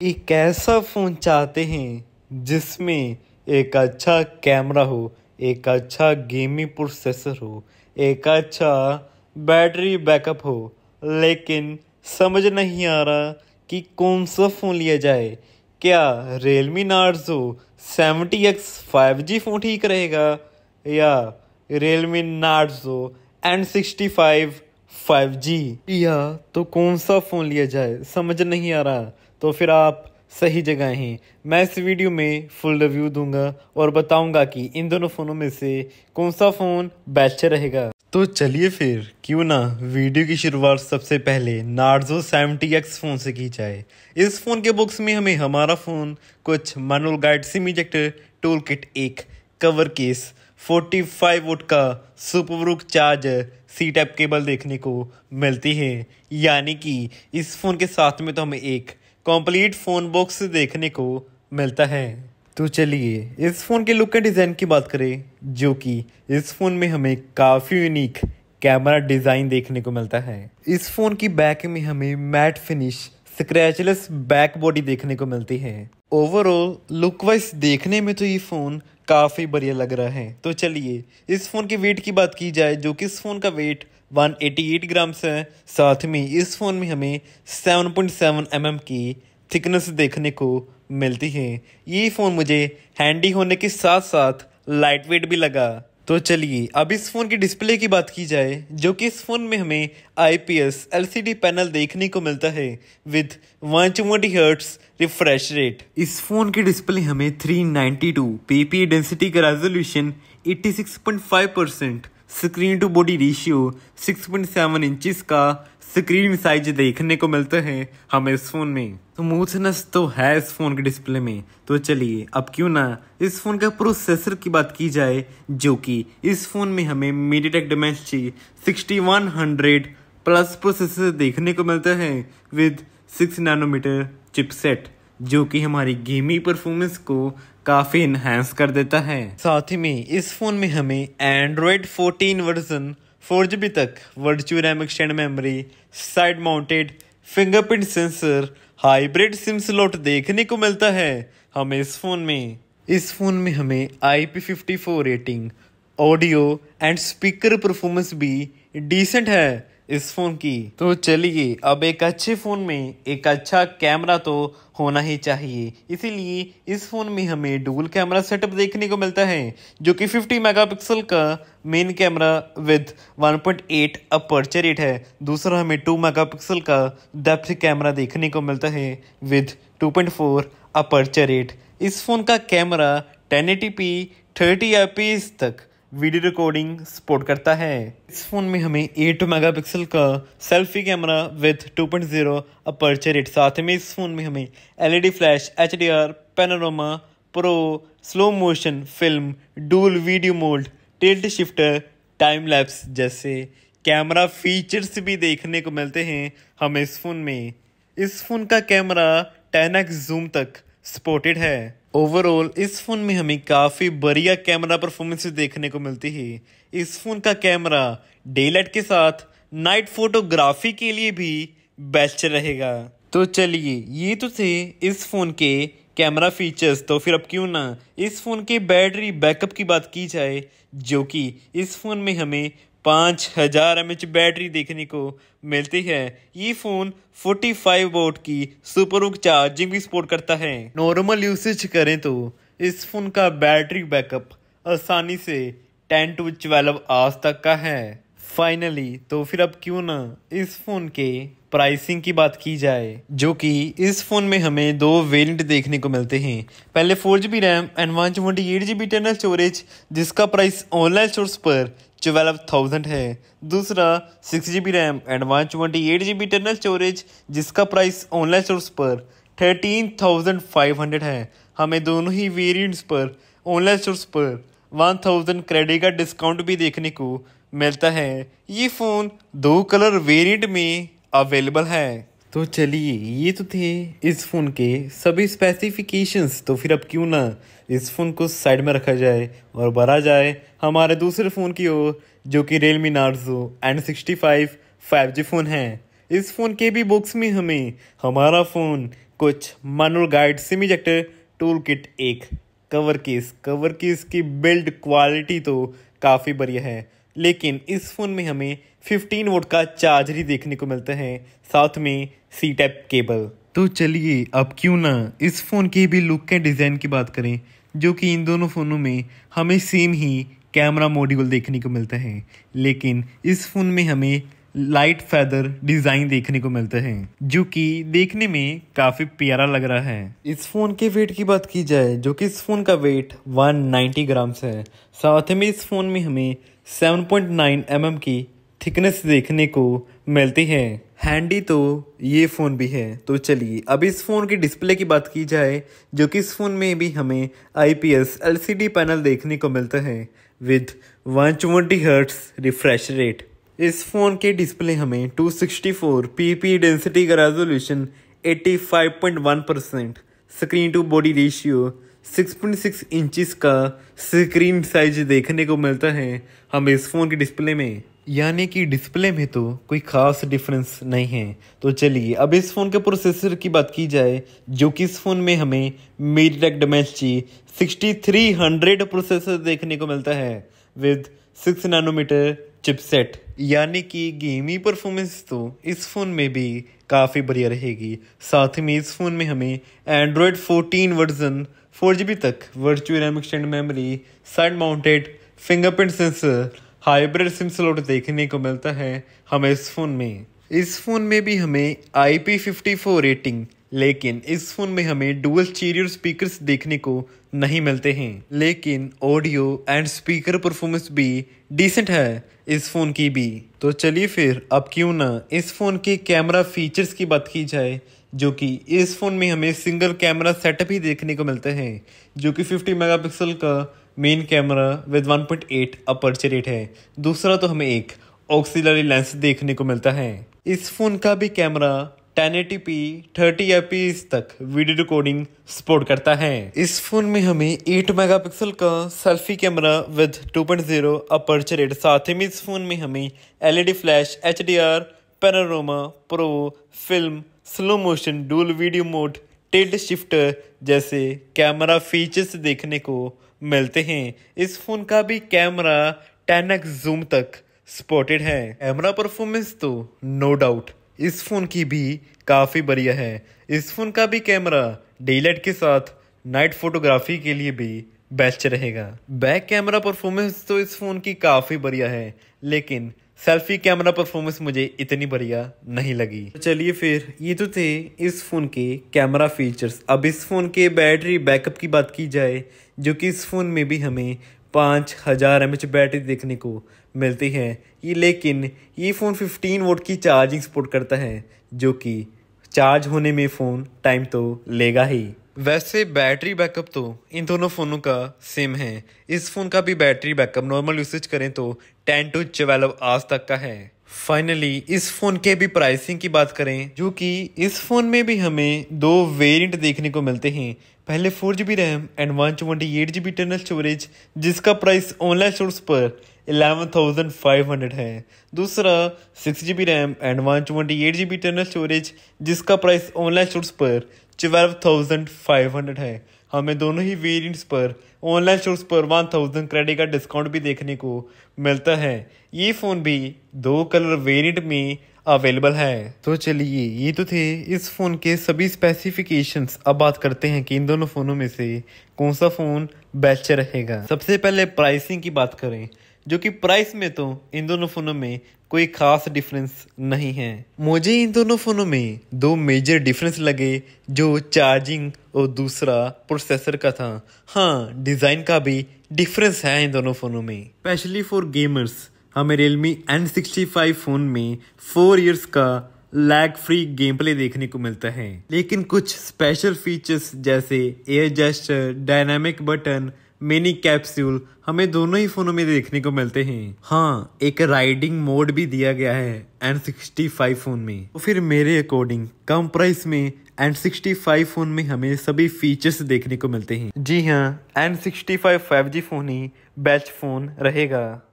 एक ऐसा फ़ोन चाहते हैं जिसमें एक अच्छा कैमरा हो, एक अच्छा गेमिंग प्रोसेसर हो, एक अच्छा बैटरी बैकअप हो, लेकिन समझ नहीं आ रहा कि कौन सा फ़ोन लिया जाए। क्या Realme Narzo seventy X five G phone ठीक रहेगा या Realme Narzo N sixty five five G या तो कौन सा फ़ोन लिया जाए? समझ नहीं आ रहा। तो फिर आप सही जगह हैं। मैं इस वीडियो में फुल रिव्यू दूँगा और बताऊँगा कि इन दोनों फ़ोनों में से कौन सा फ़ोन बेस्ट रहेगा। तो चलिए फिर, क्यों ना वीडियो की शुरुआत सबसे पहले नार्जो सेवेंटी एक्स फ़ोन से की जाए। इस फ़ोन के बॉक्स में हमें हमारा फ़ोन कुछ manual guide SIM ejector tool kit एक कवर केस 45 वोट का SuperVOOC charger C type cable देखने को मिलती है। यानी कि इस फ़ोन के साथ में तो हमें एक कंप्लीट फ़ोन बॉक्स देखने को मिलता है। तो चलिए, इस फ़ोन के लुक एंड डिज़ाइन की बात करें, जो कि इस फ़ोन में हमें काफ़ी यूनिक कैमरा डिज़ाइन देखने को मिलता है। इस फ़ोन की बैक में हमें matte finish scratchless back body देखने को मिलती है। ओवरऑल लुक वाइज देखने में तो ये फ़ोन काफ़ी बढ़िया लग रहा है। तो चलिए, इस फ़ोन के वेट की बात की जाए, जो कि इस फ़ोन का वेट 188 ग्राम्स है। साथ में इस फ़ोन में हमें 7.7 mm की थिकनेस देखने को मिलती है। ये फ़ोन मुझे हैंडी होने के साथ साथ लाइट वेट भी लगा। तो चलिए, अब इस फ़ोन की डिस्प्ले की बात की जाए, जो कि इस फ़ोन में हमें आईपीएस एलसीडी पैनल देखने को मिलता है with one twenty hertz refresh rate इस फ़ोन की डिस्प्ले हमें 392 पीपी डेंसिटी का resolution 86.5 percent screen to body ratio 6.7 inches का स्क्रीन साइज़ देखने को मिलता है हमें इस फ़ोन में। स्मूथनेस तो है इस फ़ोन के डिस्प्ले में। तो चलिए, अब क्यों ना इस फ़ोन का प्रोसेसर की बात की जाए, जो कि इस फ़ोन में हमें मीडियाटेक डिमेंसिटी 6100 प्लस प्रोसेसर देखने को मिलता है विद 6 नैनोमीटर चिपसेट। जो कि हमारी गेमिंग परफॉर्मेंस को काफ़ी इन्हेंस कर देता है। साथ ही में इस फ़ोन में हमें एंड्रॉयड 14 वर्जन फोर जी तक virtual RAM extend memory side mounted fingerprint sensor hybrid SIM slot देखने को मिलता है हमें इस फ़ोन में। इस फ़ोन में हमें I P fifty four rating audio and speaker performance भी डिसेंट है। इस फ़ोन की। तो चलिए, अब एक अच्छे फ़ोन में एक अच्छा कैमरा तो होना ही चाहिए। इसीलिए इस फ़ोन में हमें डुअल कैमरा सेटअप देखने को मिलता है, जो कि 50 मेगापिक्सल का main camera with 1.8 aperture rate है। दूसरा हमें 2 मेगापिक्सल का डेप्थ कैमरा देखने को मिलता है विद 2.4 अपर्चर रेट इस फ़ोन का कैमरा 1080p 30 fps तक वीडियो रिकॉर्डिंग सपोर्ट करता है। इस फ़ोन में हमें 8 मेगापिक्सल का selfie camera with 2.0 point zero aperture rate साथ में इस फ़ोन में हमें LED flash H D R panorama pro slow motion film dual video mode tilt shifter time lapse जैसे कैमरा फीचर्स भी देखने को मिलते हैं हमें इस फ़ोन में। इस फ़ोन का कैमरा 10x जूम तक सपोर्टेड है। ओवरऑल इस फ़ोन में हमें काफ़ी बढ़िया कैमरा परफॉर्मेंस देखने को मिलती है। इस फ़ोन का कैमरा डे लाइट के साथ नाइट फोटोग्राफी के लिए भी बेस्ट रहेगा। तो चलिए, ये तो थे इस फ़ोन के कैमरा फीचर्स तो फिर अब क्यों ना इस फ़ोन के बैटरी बैकअप की बात की जाए, जो कि इस फ़ोन में हमें पाँच हज़ार एमएच बैटरी देखने को मिलती है। ये फ़ोन 45 वोट की सुपर चार्जिंग भी सपोर्ट करता है। नॉर्मल यूसेज करें तो इस फ़ोन का बैटरी बैकअप आसानी से 10 टू 12 आवर्स तक का है। फाइनली तो फिर अब क्यों ना इस फ़ोन के प्राइसिंग की बात की जाए, जो कि इस फ़ोन में हमें दो वेरिएंट देखने को मिलते हैं। पहले four G B RAM and one twenty eight G B internal storage जिसका प्राइस ऑनलाइन स्टोर्स पर ट्वेल्व थाउज़ेंड है। दूसरा six G B RAM and one twenty eight G B internal storage जिसका प्राइस ऑनलाइन स्टोर्स पर thirteen thousand five hundred है। हमें दोनों ही वेरिएंट्स पर ऑनलाइन स्टोर्स पर वन थाउज़ेंड क्रेडिट का डिस्काउंट भी देखने को मिलता है। ये फ़ोन दो कलर वेरिएंट में अवेलेबल है। तो चलिए, ये तो थे इस फ़ोन के सभी स्पेसिफिकेशंस तो फिर अब क्यों ना इस फ़ोन को साइड में रखा जाए और भरा जाए हमारे दूसरे फ़ोन की ओर, जो कि Realme Narzo N sixty five five G phone है। इस फ़ोन के भी बॉक्स में हमें हमारा फ़ोन कुछ मानुअल गाइड सिमी टूल किट एक कवर केस। कवर केस की बिल्ड क्वालिटी तो काफ़ी बढ़िया है। लेकिन इस फ़ोन में हमें 15 वोट का चार्जर ही देखने को मिलता है, साथ में सी टैप केबल तो चलिए, अब क्यों ना इस फ़ोन की भी लुक के डिज़ाइन की बात करें, जो कि इन दोनों फ़ोनों में हमें सेम ही कैमरा मॉड्यूल देखने को मिलता है। लेकिन इस फ़ोन में हमें लाइट फैदर डिज़ाइन देखने को मिलता है, जो कि देखने में काफ़ी प्यारा लग रहा है। इस फ़ोन के वेट की बात की जाए, जो कि इस फ़ोन का वेट 190 ग्राम है, साथ में इस फ़ोन में हमें 7.9 पॉइंट mm की थिकनेस देखने को मिलती है। हैंडी तो ये फ़ोन भी है। तो चलिए, अब इस फ़ोन की डिस्प्ले की बात की जाए, जो कि इस फ़ोन में भी हमें आईपीएस एलसीडी पैनल देखने को मिलता है, विद 120 हर्ट्स रिफ्रेश रेट। इस फ़ोन के डिस्प्ले हमें 264 पीपी डेंसिटी का resolution 85.1 percent screen to body ratio 6.6 inches का स्क्रीन साइज़ देखने को मिलता है हमें इस फ़ोन के डिस्प्ले में। यानी कि डिस्प्ले में तो कोई खास डिफरेंस नहीं है। तो चलिए, अब इस फ़ोन के प्रोसेसर की बात की जाए, जो कि इस फ़ोन में हमें मीडियाटेक डोमेस्टी 6300 प्रोसेसर देखने को मिलता है विद 6 नैनोमीटर चिपसेट यानी कि गेमी परफॉर्मेंस तो इस फ़ोन में भी काफ़ी बढ़िया रहेगी। साथ ही में इस फ़ोन में हमें एंड्रॉयड 14 वर्जन फोर जी तक virtual RAM extend memory side mounted fingerprint sensor hybrid SIM slot देखने को मिलता है हमें इस फ़ोन में। इस फ़ोन में भी हमें I P fifty four rating लेकिन इस फ़ोन में हमें डुअल स्टीरियो स्पीकर्स देखने को नहीं मिलते हैं। लेकिन ऑडियो एंड स्पीकर परफॉर्मेंस भी डिसेंट है इस फ़ोन की भी। तो चलिए फिर अब क्यों ना इस फ़ोन के कैमरा फीचर्स की बात की जाए, जो कि इस फ़ोन में हमें सिंगल कैमरा सेटअप ही देखने को मिलता है, जो कि 50 मेगापिक्सल का main camera with 1.8 aperture rate है। दूसरा तो हमें एक ऑक्सीलरी लेंस देखने को मिलता है। इस फ़ोन का भी कैमरा 1080p 30fps तक वीडियो रिकॉर्डिंग सपोर्ट करता है। इस फ़ोन में हमें 8 मेगापिक्सल का selfie camera with 2.0 aperture rate साथ ही में इस फ़ोन में हमें L LED flash H D R panorama pro film slow motion dual video mode tilt shifter जैसे कैमरा फीचर्स देखने को मिलते हैं। इस फ़ोन का भी कैमरा 10x जूम तक सपोर्टेड है। कैमरा परफॉर्मेंस तो नो डाउट इस फ़ोन की भी काफ़ी बढ़िया है। इस फ़ोन का भी कैमरा डे लाइट के साथ नाइट फोटोग्राफी के लिए भी बेस्ट रहेगा। बैक कैमरा परफॉर्मेंस तो इस फ़ोन की काफ़ी बढ़िया है, लेकिन सेल्फी कैमरा परफॉर्मेंस मुझे इतनी बढ़िया नहीं लगी। तो चलिए फिर, ये तो थे इस फ़ोन के कैमरा फीचर्स अब इस फ़ोन के बैटरी बैकअप की बात की जाए, जो कि इस फ़ोन में भी हमें पाँच हज़ार एम बैटरी देखने को मिलती है। ये लेकिन ये फ़ोन 15 वोट की चार्जिंग सपोर्ट करता है, जो कि चार्ज होने में फ़ोन टाइम तो लेगा ही। वैसे बैटरी बैकअप तो इन दोनों फ़ोनों का सेम है। इस फ़ोन का भी बैटरी बैकअप नॉर्मल यूसेज करें तो टेन टू ट्वेल्व आवर्स तक का है। फाइनली, इस फ़ोन के भी प्राइसिंग की बात करें, जो कि इस फ़ोन में भी हमें दो वेरिएंट देखने को मिलते हैं पहले four G B RAM and one twenty eight G B internal storage, जिसका प्राइस ऑनलाइन सोर्स पर एलेवन थाउज़ेंड फाइव हंड्रेड है। दूसरा six G B RAM and one twenty eight G B internal storage, जिसका price online stores पर twelve thousand five hundred है। हमें दोनों ही वेरिएंट्स पर ऑनलाइन स्टोर्स पर वन थाउज़ेंड क्रेडिट का डिस्काउंट भी देखने को मिलता है। ये फ़ोन भी दो कलर वेरिएंट में अवेलेबल है। तो चलिए, ये तो थे इस फ़ोन के सभी स्पेसिफिकेशंस अब बात करते हैं कि इन दोनों फ़ोनों में से कौन सा फ़ोन बेस्ट रहेगा। सबसे पहले प्राइसिंग की बात करें, जो कि प्राइस में तो इन दोनों फ़ोनों में कोई खास डिफरेंस नहीं है। मुझे इन दोनों फ़ोनों में दो मेजर डिफरेंस लगे, जो चार्जिंग और दूसरा प्रोसेसर का था। हाँ डिज़ाइन का भी डिफरेंस है इन दोनों फ़ोनों में। स्पेशली फॉर गेमर्स हमें Realme N sixty five phone में फोर ईयर्स का लैग फ्री गेम प्ले देखने को मिलता है। लेकिन कुछ स्पेशल फीचर्स जैसे air gesture dynamic button mini capsule हमें दोनों ही फोनों में देखने को मिलते हैं। हाँ एक राइडिंग मोड भी दिया गया है एन सिक्सटी फाइव फ़ोन में। तो फिर मेरे अकॉर्डिंग कम प्राइस में एन सिक्सटी फाइव फ़ोन में हमें सभी फीचर्स देखने को मिलते हैं। जी हाँ N sixty five five G phone ही बेस्ट फ़ोन रहेगा।